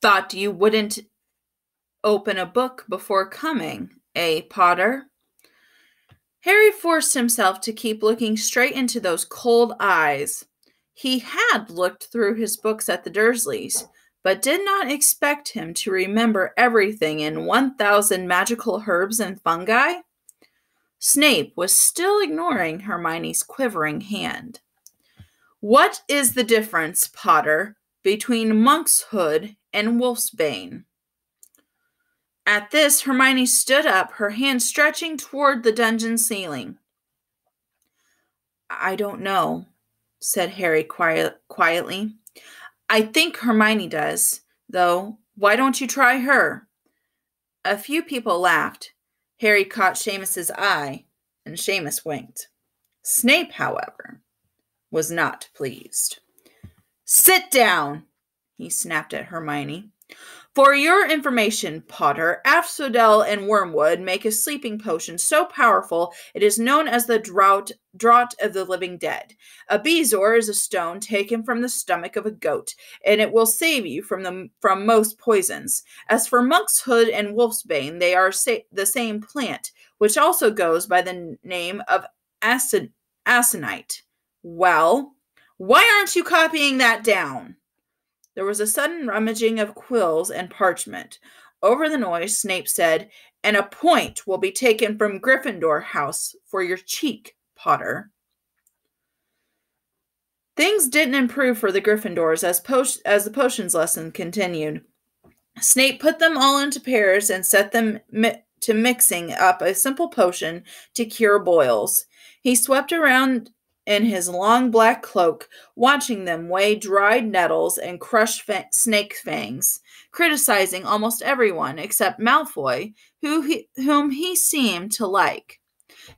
Thought you wouldn't open a book before coming, eh, Potter? Harry forced himself to keep looking straight into those cold eyes. He had looked through his books at the Dursleys, but did not expect him to remember everything in 1,000 magical herbs and fungi. Snape was still ignoring Hermione's quivering hand. What is the difference, Potter, between Monkshood and Wolfsbane? At this, Hermione stood up, her hand stretching toward the dungeon ceiling. I don't know, said Harry quiet, quietly. I think Hermione does, though. Why don't you try her? A few people laughed. Harry caught Seamus's eye, and Seamus winked. Snape, however, was not pleased. Sit down, he snapped at Hermione. For your information, Potter, Asphodel and Wormwood make a sleeping potion so powerful it is known as the drought, draught of the living dead. A bezoar is a stone taken from the stomach of a goat, and it will save you from the from most poisons. As for monkshood and wolfsbane, they are sa- the same plant, which also goes by the name of acid, aconite. Well, why aren't you copying that down? There was a sudden rummaging of quills and parchment. Over the noise, Snape said, And a point will be taken from Gryffindor House for your cheek, Potter. Things didn't improve for the Gryffindors as, po- as the potions lesson continued. Snape put them all into pairs and set them mi- to mixing up a simple potion to cure boils. He swept around in his long black cloak, watching them weigh dried nettles and crush fa- snake fangs, criticizing almost everyone except Malfoy, who he, whom he seemed to like.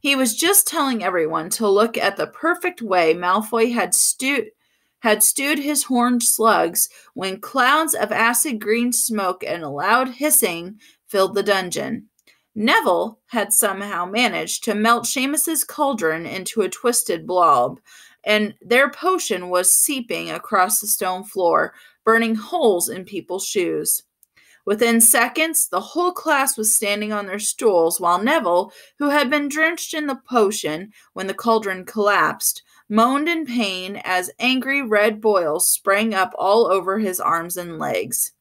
He was just telling everyone to look at the perfect way Malfoy had stewed had stewed his horned slugs when clouds of acid green smoke and a loud hissing filled the dungeon. Neville had somehow managed to melt Seamus's cauldron into a twisted blob, and their potion was seeping across the stone floor, burning holes in people's shoes. Within seconds, the whole class was standing on their stools, while Neville, who had been drenched in the potion when the cauldron collapsed, moaned in pain as angry red boils sprang up all over his arms and legs.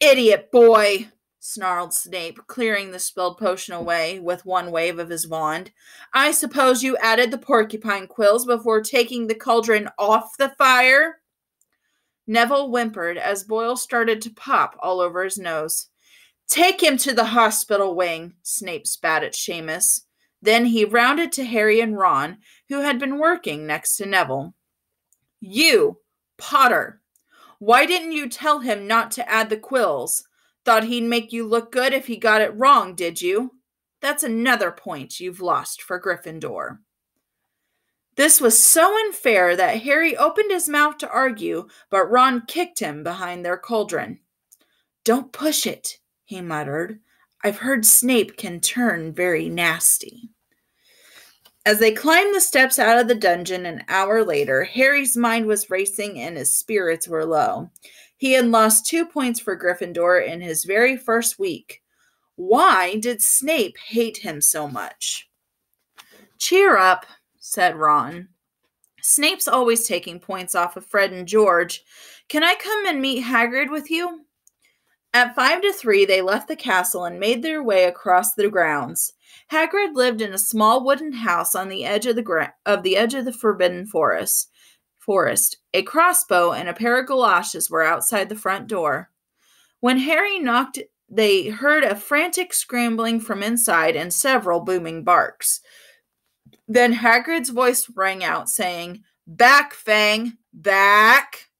Idiot boy! Snarled Snape, clearing the spilled potion away with one wave of his wand. I suppose you added the porcupine quills before taking the cauldron off the fire? Neville whimpered as boils started to pop all over his nose. Take him to the hospital wing, Snape spat at Seamus. Then he rounded to Harry and Ron, who had been working next to Neville. You, Potter, why didn't you tell him not to add the quills? Thought he'd make you look good if he got it wrong, did you? That's another point you've lost for Gryffindor. This was so unfair that Harry opened his mouth to argue, but Ron kicked him behind their cauldron. Don't push it, he muttered. I've heard Snape can turn very nasty. As they climbed the steps out of the dungeon an hour later, Harry's mind was racing and his spirits were low. He had lost two points for Gryffindor in his very first week. Why did Snape hate him so much? Cheer up, said Ron. Snape's always taking points off of Fred and George. Can I come and meet Hagrid with you? At five to three, they left the castle and made their way across the grounds. Hagrid lived in a small wooden house on the edge of the gra- of the edge of the Forbidden Forest forest. A crossbow and a pair of galoshes were outside the front door. When Harry knocked, they heard a frantic scrambling from inside and several booming barks. Then Hagrid's voice rang out, saying, Back, Fang! Back!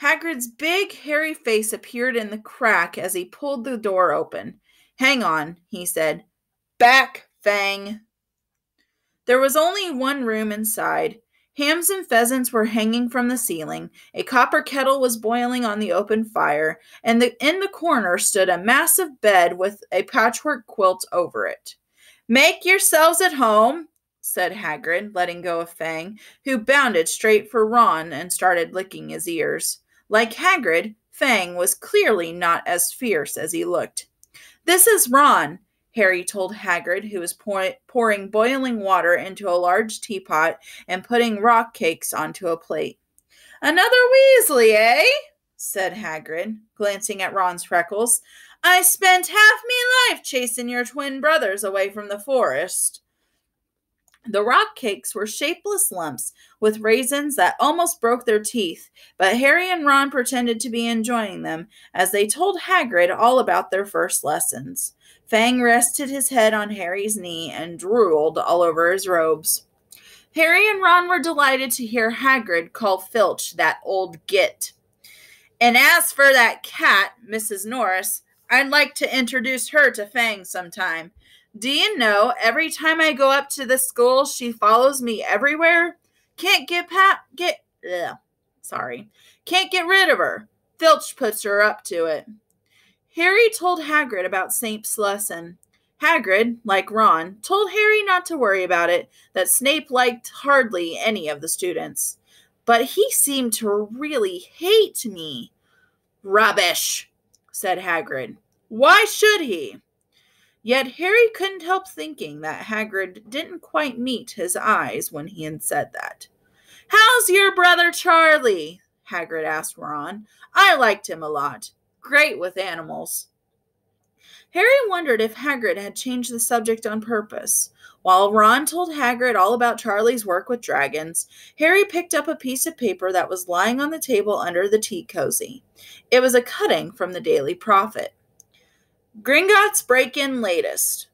Hagrid's big, hairy face appeared in the crack as he pulled the door open. Hang on, he said. Back, Fang! There was only one room inside. Hams and pheasants were hanging from the ceiling, a copper kettle was boiling on the open fire, and the, in the corner stood a massive bed with a patchwork quilt over it. Make yourselves at home, said Hagrid, letting go of Fang, who bounded straight for Ron and started licking his ears. Like Hagrid, Fang was clearly not as fierce as he looked. This is Ron, Harry told Hagrid, who was pour- pouring boiling water into a large teapot and putting rock cakes onto a plate. Another Weasley, eh? said Hagrid, glancing at Ron's freckles. I spent half me life chasing your twin brothers away from the forest. The rock cakes were shapeless lumps with raisins that almost broke their teeth, but Harry and Ron pretended to be enjoying them as they told Hagrid all about their first lessons. Fang rested his head on Harry's knee and drooled all over his robes. Harry and Ron were delighted to hear Hagrid call Filch that old git. And as for that cat, Mrs. Norris, I'd like to introduce her to Fang sometime. Do you know, every time I go up to the school, she follows me everywhere? Can't get pat get ugh, sorry. Can't get rid of her. Filch puts her up to it. Harry told Hagrid about Snape's lesson. Hagrid, like Ron, told Harry not to worry about it, that Snape liked hardly any of the students. But he seemed to really hate me. Rubbish, said Hagrid. Why should he? Yet Harry couldn't help thinking that Hagrid didn't quite meet his eyes when he had said that. How's your brother Charlie? Hagrid asked Ron. I liked him a lot. Great with animals. Harry wondered if Hagrid had changed the subject on purpose. While Ron told Hagrid all about Charlie's work with dragons, Harry picked up a piece of paper that was lying on the table under the tea cozy. It was a cutting from the Daily Prophet. Gringotts break in latest.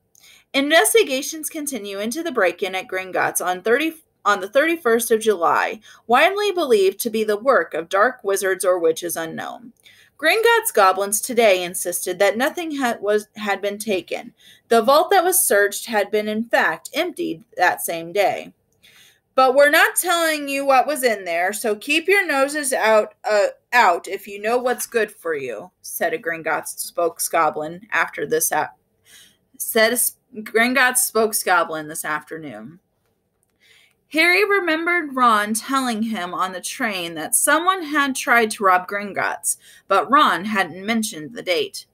Investigations continue into the break in at Gringotts on 30, on the 31st of July, widely believed to be the work of dark wizards or witches unknown. Gringotts goblins today insisted that nothing had, was, had been taken. The vault that was searched had been, in fact, emptied that same day. But we're not telling you what was in there, so keep your noses out uh, out if you know what's good for you, said a Gringotts spokesgoblin after this ap- said a Gringotts spokesgoblin this afternoon. Harry remembered Ron telling him on the train that someone had tried to rob Gringotts, but Ron hadn't mentioned the date.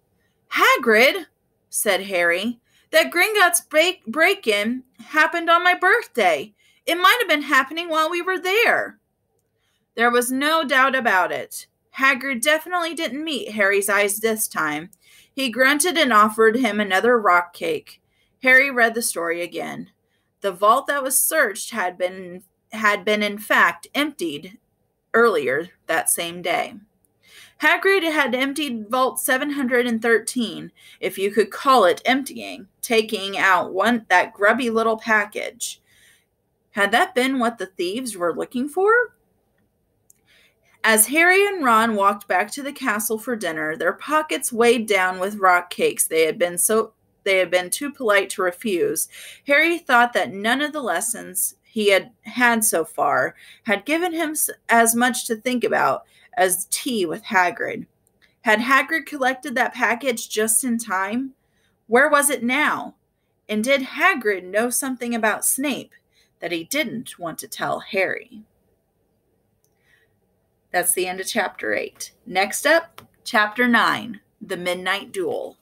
Hagrid, said Harry, that Gringotts break in happened on my birthday. It might have been happening while we were there. There was no doubt about it. Hagrid definitely didn't meet Harry's eyes this time. He grunted and offered him another rock cake. Harry read the story again. The vault that was searched had been had been in fact emptied earlier that same day. Hagrid had emptied Vault 713, if you could call it emptying, taking out one that grubby little package. Had that been what the thieves were looking for? As Harry and Ron walked back to the castle for dinner, their pockets weighed down with rock cakes they had been so they had been too polite to refuse. Harry thought that none of the lessons he had had so far had given him as much to think about as tea with Hagrid. Had Hagrid collected that package just in time? Where was it now? And did Hagrid know something about Snape? That he didn't want to tell Harry. That's the end of chapter 8. Next up, chapter 9 The Midnight Duel.